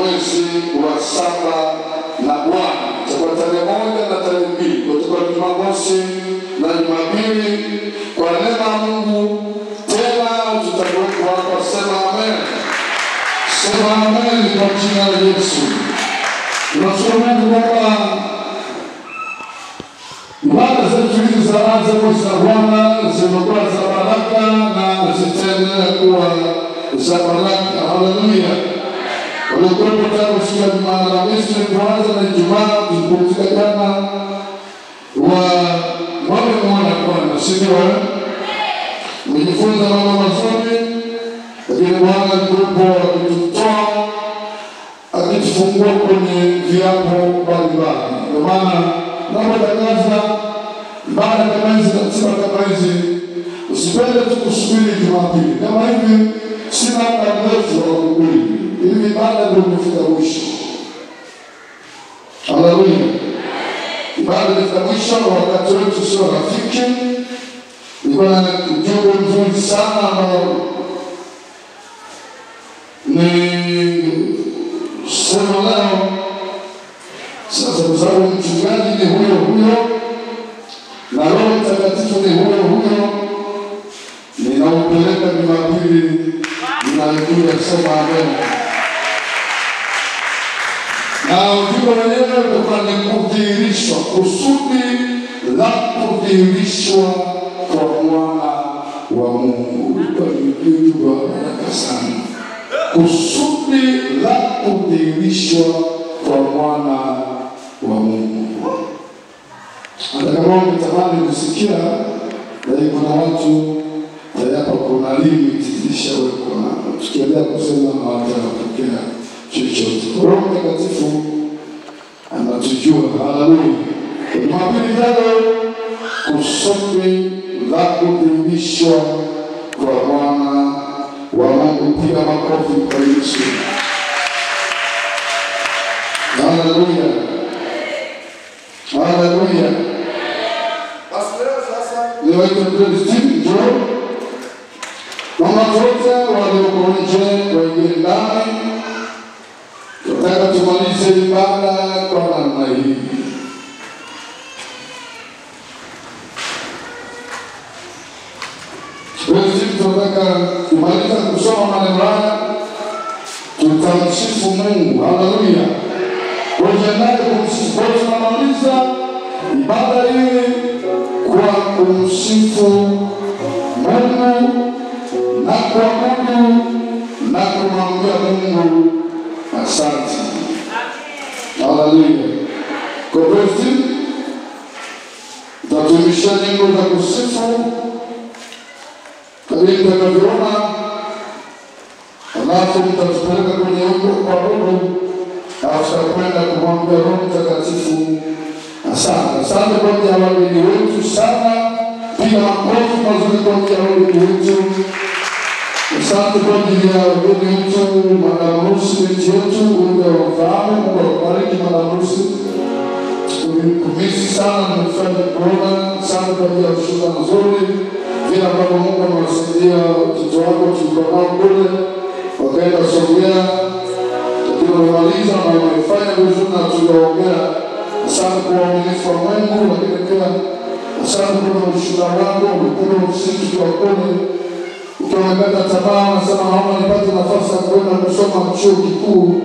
mwezi wa saba na Bwana itakuwa tarehe moja na tarehe mbili kutoka Jumamosi na Jumapili. Kwa neema ya Mungu tena tutakuwepo hapa. Sema amen, sema amen kwa jina la Yesu. Tunashukuru Mungu kwamba ibada zetu hizi za anza mwezi wa Bwana zimekuwa za baraka na zitaendelea kuwa za baraka. Haleluya! Waliokuwepo tangu siku ya Alhamisi tulipoanza na Ijumaa tulipumzika jana wa wamemwona Bwana, si ndio? Umejifunza mambo mazuri, lakini Bwana alikuwepo akitutoa akitufungua kwenye viapo mbalimbali. Ndio maana napotangaza baada kama hizi na tiba kama hizi, usipende tu kusubiri Jumapili kama hivi. Sina muda mrefu wa kuhubiri, hivi ibada ndio vimefika mwisho. Haleluya! Ibada vimefika mwisho, wakati wetu sio rafiki. Nilikuwa na ujumbe mzuri sana ambao ni sema leo sasa, kwa sababu mchungaji ni huyo huyo na Roho Mtakatifu ni huyo huyo, ninaupeleka Jumapili inayokuja. Sema amen. Na ujumbe wenyewe utakuwa ni kudhihirishwa, kusudi la kudhihirishwa kwa mwana wa Mungu. Ulikuwa ni ujumbe wa baraka sana kusudi la kudhihirishwa kwa mwana wa Mungu. Hata kama ungetamani kusikia, lakini kuna watu tayari kuna limit ilishawekwa, tukiendelea kusema hawatapokea chochote. Roho Mtakatifu anatujua. Haleluya! Jumapili ijayo kusudi la kudhihirishwa kwa Bwana wa Mungu. Piga makofi kwa Yesu. Haleluya, haleluya. Leo. Mama zote walioko nje waingie ndani. Tunataka tumalize ibada kwa namna hii. Wezi tunataka kumaliza kusoma maneno haya, tutamsifu Mungu. Haleluya. Wajiandae kumsifu. Kwa hiyo tunamaliza ibada hii kwa kumsifu Mungu na kuabudu na kumwambia Mungu Haleluya. Kwa Kristi tutatumisha nyimbo za kusifu kadiri mtakavyoona, alafu mtatupeleka kwenye wimbo kwa Mungu, alafu tutakwenda kumwambia Roho Mtakatifu asante. Asante kwa ajili ya wageni wetu sana, piga makofi mazuri kwa ajili ya wageni wetu. Asante kwa ajili ya wageni wetu, Madam Rusi binti yetu, Mungu awafahamu, Mungu awabariki Madam Rusi. Kumisi sana, nimefurahi kuona. Asante kwa ajili ya ushuhuda mzuri, vile ambavyo Mungu amewasaidia watoto wako tulikuwa nao kule, wakaenda Songea, wamemaliza na wamefanya vizuri na tuliwaombea. Asante kwa uaminifu wa Mungu, lakini pia asante kwa ushuhuda wako, ulikuwa ofisini tukiwa kule ukiwa umekata tamaa, unasema naomba nipate nafasi ya kwenda kusoma chuo kikuu,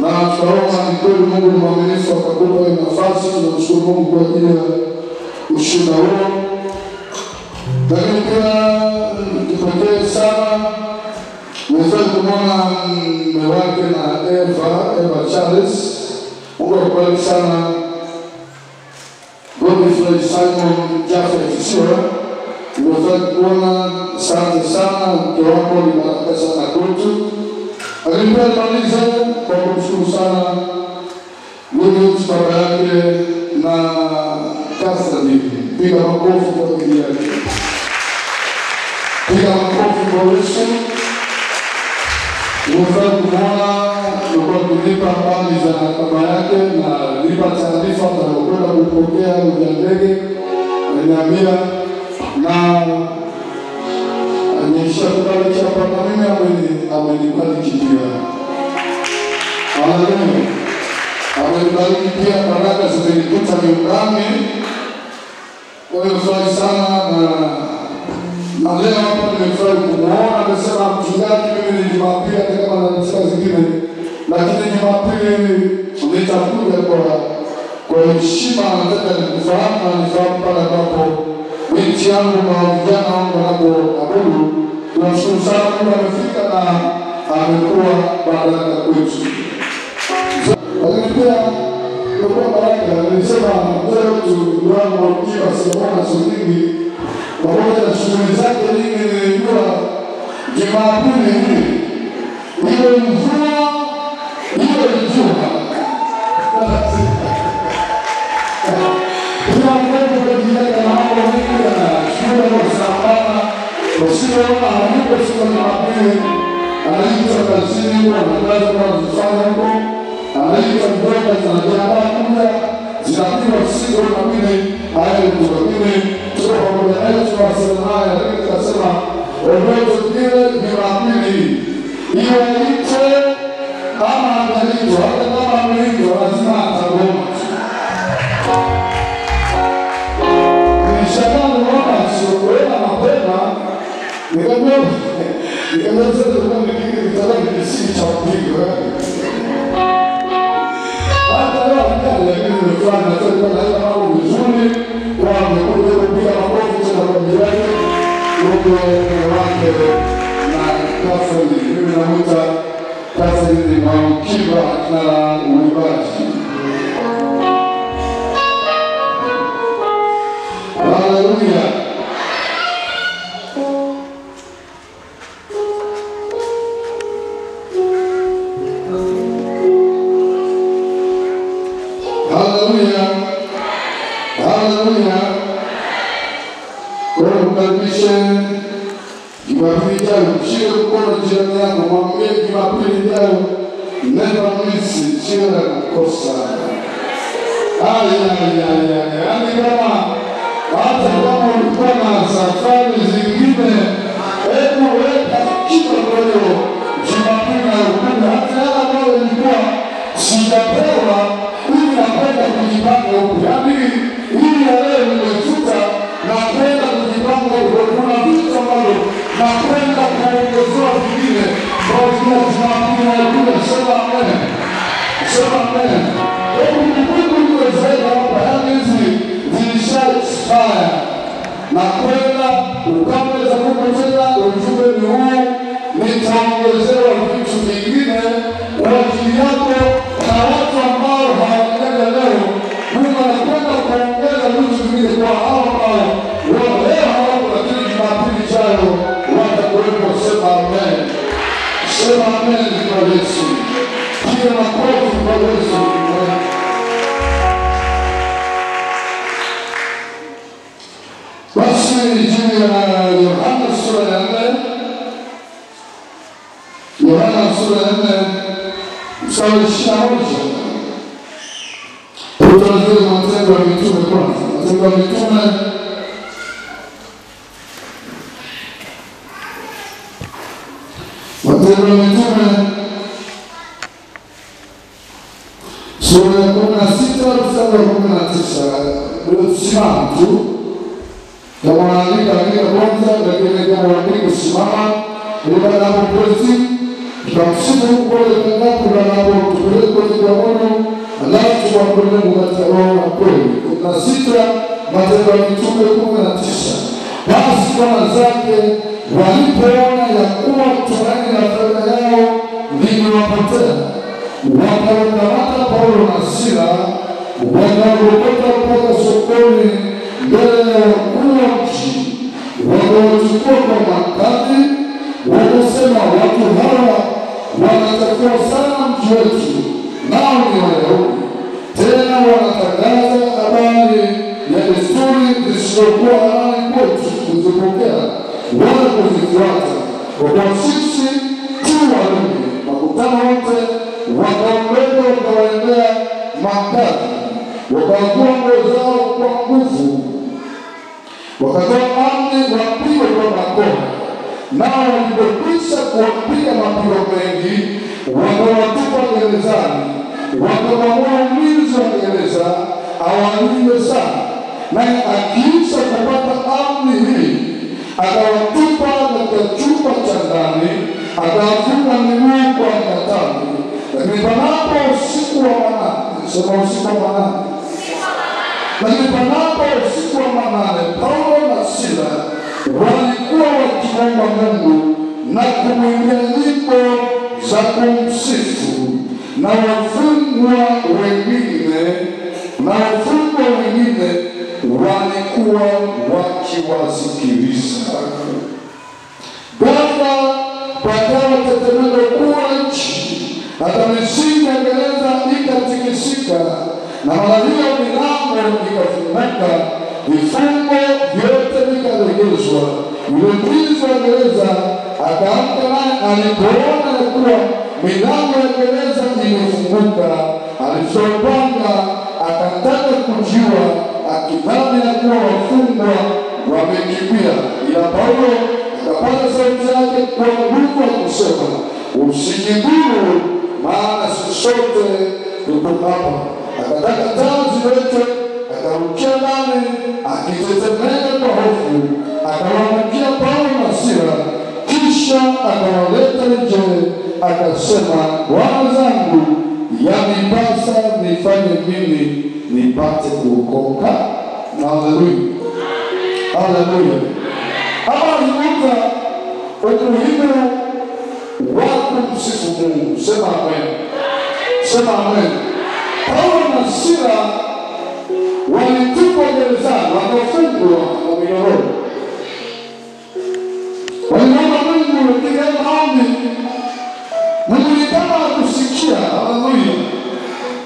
na tunaomba ni kweli Mungu ni mwaminifu akakupa hiyo nafasi. Tunamshukuru Mungu kwa ajili ya ushuhuda huo, lakini pia kipekee sana nimefurahi kumwona mume wake na Eva, Eva Charles. Mungu akubariki sana Godfrey Simon Jafet, sio nimefurahi kuona. Asante sana, mke wako ni baraka sana kwetu. Lakini pia nimalize kwa kumshukuru sana Williams baba yake na Catherine. Piga makofi kwa ajili yake, piga makofi kwa Yesu. Nimefurahi kumwona nilikuwa kunipa habari za baba yake na nilipa taarifa za kwenda kupokea uja ndege, aliniambia na anyesha kibali cha na mimi ameni- amenibariki pia. Haleluya. Amenibariki pia baraka zimenikuta nyumbani. Kwa hiyo furahi sana na na leo hapa nimefurahi kumuona, Amesema mchungaji, mimi ni Jumapili hata kama na siku zingine, lakini Jumapili nitakuja kwa kwa heshima. Nataka nikufahamu na nifahamu pale ambapo binti yangu na vijana wangu wanapoabudu. Tunashukuru sana Mungu amefika na amekuwa baraka kwetu. Lakini pia imekuwa baraka. Nilisema mzee wetu wangu Kiba Simona Sulingi pamoja na shughuli zake nyingi, nilijua Jumapili hii iwe mvua iwe jua, kila mmoja kwa na shughuli zinapambana. Usipoona hayupo siku ya Jumapili, anaitwa kazini ana kazi huko, anaitwa mbona zinajiandaa kuja zinapigwa siku na mimi haya ni ndio lakini tuko pamoja naye tunawasiliana haya lakini tunasema ondoto kile ni Jumapili hiyo ite ama angaliko, hata kama ameitwa lazima nikamwambia nikamwambia sasa tulikuwa nikiki kitaka nikisiki cha mpigo hata leo hajali, lakini nimefurahi na sasa naenda mambo vizuri, kwa amekuja kupiga makofi tena kwa jirani huko wake na Catherine, mimi namwita Catherine Mwaukiba jina la uimbaji. Kwanza. Matendo ya Mitume Matendo ya Mitume sura ya kumi na sita mstari wa kumi na tisa Simama tu kama wanaandika andika kwanza, lakini kama wanaandika simama, ili baada ya hapo polisi tutamsifu Mungu pale kangapo anapotupeleka kwenye kuabudu, alafu tuwakwende Mungu katika roho na kweli. kumi na sita Matendo ya Mitume kumi na tisa. Basi kama zake walipoona ya kuwa tumaini la fedha yao limewapotea, wakawakamata Paulo na Sila, wakaogota mpaka sokoni mbele ya wakuu wa mji, wakawachukua kwa makali, wakasema, watu hawa wanatakiwa sana mji wetu, nao ni Wayahudi, tena wanatangaza habari ya desturi zisizokuwa halali kwetu kuzipokea wala kuzifuata, kwa kuwa sisi tu Warumi. Makutano wote wakaondoka wakawaendea makadhi, wakawakua nguo zao kwa nguvu, wakatoa amri wapigwe kwa makoha. Nao walipokwisha kuwapiga mapigo mengi, wakawatupa gerezani, wakamwamua mlinzi wa gereza awalinde sana, naye akiisha kupata amri hii akawatupa katika chumba cha ndani, akawafunga miguu kwa katani. Lakini panapo usiku wa manane, sema usiku wa manane. Lakini panapo usiku wa manane, Paulo na Sila walikuwa wakiomba Mungu na kumwimbia nyimbo za kumsifu, na wafungwa wengine na wafungwa wengine walikuwa wakiwasikiliza. Ghafla pakawa tetemeko kuu nchi, hata misingi ya gereza ikatikisika, na mara hiyo milango ikafunguka, vifungo vyote vikalegezwa. Yule mlinzi wa gereza akaamka, naye alipoona kuwa milango ya gereza imefunguka, alitoa akataka kujua, akidhani ya kuwa wafungwa wamekimbia, ila Paulo akapata sauti yake kwa nguvu akisema, usijidhuru, maana sisi tuko hapa. Akataka taa ziwete, akarukia ndani akitetemeka kwa hofu, akawaangukia Paulo na Sila, kisha akawaleta nje, akasema, bwana zangu, yanipasa nifanye mimi nipate kuokoka? Haleluya, haleluya. Hapa anazungumza umuhimu wa kumsifu Mungu. Sema amen, sema amen. Paulo na Sila walitupwa gerezani, wakafungwa na minyororo. Hayo maombi Mungu ni kama. Haleluya,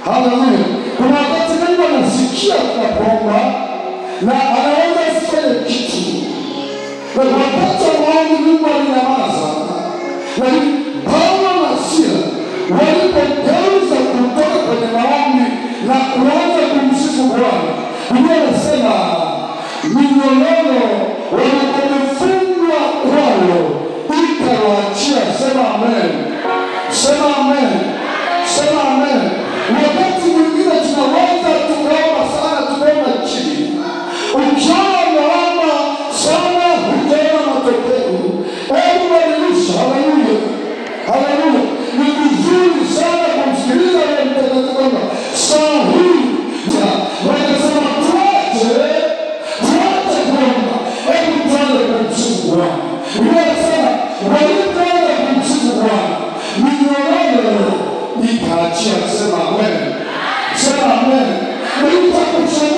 haleluya. Kuna wakati Mungu anasikia tunapoomba na anaweza asifanye kitu wakati wa maombi Mungu alinyamaza, lakini Paulo na Sila walipogeuza kutoka kwenye maombi na kuanza kumsifu Bwana, Biblia inasema minyororo kwayo ikawaachia. Sema amen, sema amen, sema amen. Wakati mwingine tunaweza tukaomba sana, tukaomba chini, ukiona unaomba sana hujaona matokeo, hebu badilisha. Haleluya, haleluya. Ni vizuri sana kumsikiliza Roho Mtakatifu kwamba saa hii ja wanasema tuache tuache kuomba, hebu tuanze kumsifu Bwana. Biblia inasema walipoanza kumsifu Bwana minyororo ikaachia. Sema amen, sema amen. Itakushangaza wakati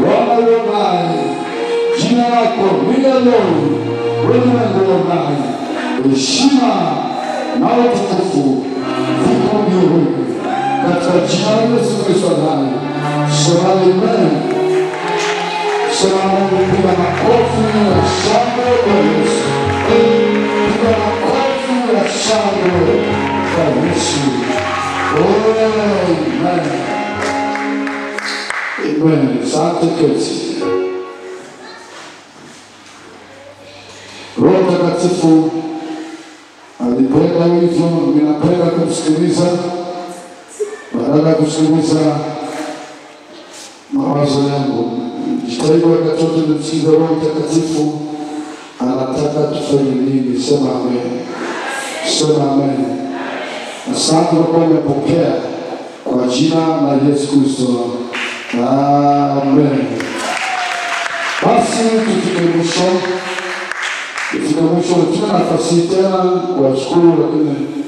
na utukufu, Bwana uonaye, jina lako milele, ulimwengu uonaye, heshima na utukufu vikurudie wewe, katika jina la Yesu Kristo aliye hai. Sema amen. Amen. Asante keti. Roho Mtakatifu alipenda hivyo, ninapenda kumsikiliza badala ya kusikiliza mawazo yangu. Jitahidi wakati wote nimsikize Roho Mtakatifu anataka tufanye nini. Sema amen, sema amen. Asante kwa kuwa umepokea kwa jina la Yesu Kristo, amen. Basi tufike mwisho, tufike mwisho. Tuna nafasi tena kuwashukuru, lakini